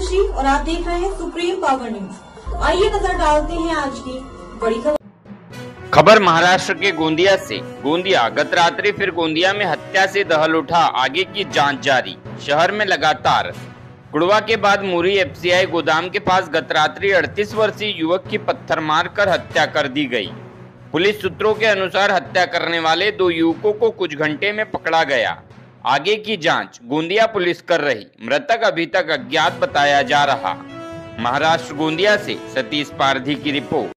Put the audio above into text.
शुभश्री और आप देख रहे हैं सुप्रीम पावर न्यूज़। आइए नज़र डालते हैं आज की बड़ी खबर। खबर महाराष्ट्र के गोंदिया से। गोंदिया, गत रात्रि फिर गोंदिया में हत्या से दहल उठा, आगे की जाँच जारी, शहर में लगातार। गुड़वा के बाद मुरी एफसीआई गोदाम के पास गत रात्रि 38 वर्षीय युवक की पत्थर मारकर हत्या कर दी गई। पुलिस सूत्रों के अनुसार हत्या करने वाले दो युवकों को कुछ घंटे में पकड़ा गया। आगे की जाँच गोंदिया पुलिस कर रही। मृतक अभी तक अज्ञात बताया जा रहा। महाराष्ट्र गोंदिया से सतीश पारधी की रिपोर्ट।